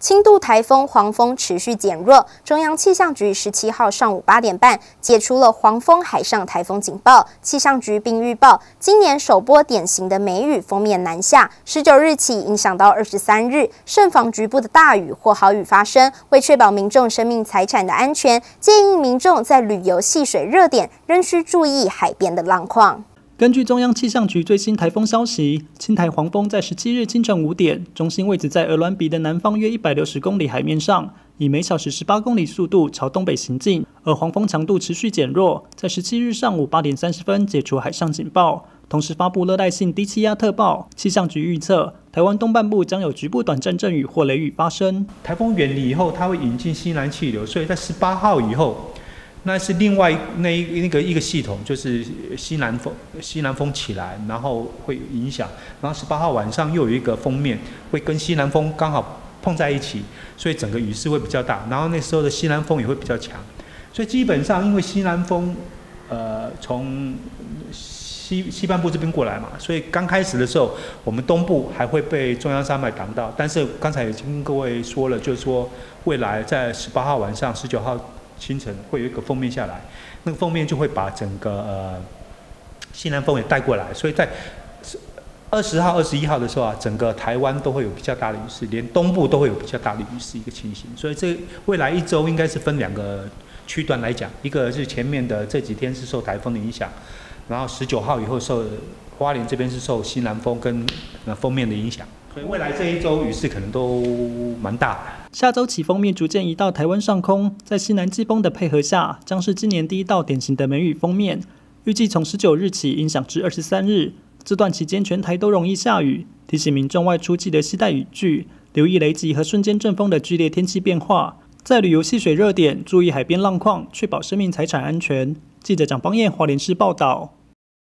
轻度台风黄蜂持续减弱，中央气象局十七号上午八点半解除了黄蜂海上台风警报。气象局并预报，今年首波典型的梅雨封面南下，十九日起影响到二十三日，慎防局部的大雨或豪雨发生。为确保民众生命财产的安全，建议民众在旅游戏水热点仍需注意海边的浪况。根据中央气象局最新台风消息，青台黄蜂在十七日清晨五点，中心位置在鹅銮鼻的南方约一百六十公里海面上，以每小时十八公里速度朝东北行进，而黄蜂强度持续减弱，在十七日上午八点三十分解除海上警报，同时发布热带性低气压特报。气象局预测，台湾东半部将有局部短暂阵雨或雷雨发生。台风远离以后，它会引进西南气流，所以在十八号以后。那是另外那一那个一个系统，就是西南风西南风起来，然后会影响。然后十八号晚上又有一个封面，会跟西南风刚好碰在一起，所以整个雨势会比较大。然后那时候的西南风也会比较强。所以基本上因为西南风，呃，从西西半部这边过来嘛，所以刚开始的时候，我们东部还会被中央山脉挡到。但是刚才已经跟各位说了，就是说未来在十八号晚上、十九号。清晨会有一个封面下来，那个封面就会把整个呃西南风也带过来，所以在二十号、二十一号的时候啊，整个台湾都会有比较大的雨势，连东部都会有比较大的雨势一个情形。所以这未来一周应该是分两个区段来讲，一个是前面的这几天是受台风的影响，然后十九号以后受花莲这边是受西南风跟那封面的影响。未来这一周雨势可能都蛮大。下周起，封面逐渐移到台湾上空，在西南季风的配合下，将是今年第一道典型的梅雨封面。预计从十九日起影响至二十三日，这段期间全台都容易下雨，提醒民众外出记得携带雨具，留意雷击和瞬间阵风的剧烈天气变化。在旅游戏水热点，注意海边浪况，确保生命财产安全。记者蒋邦彦华联市报道。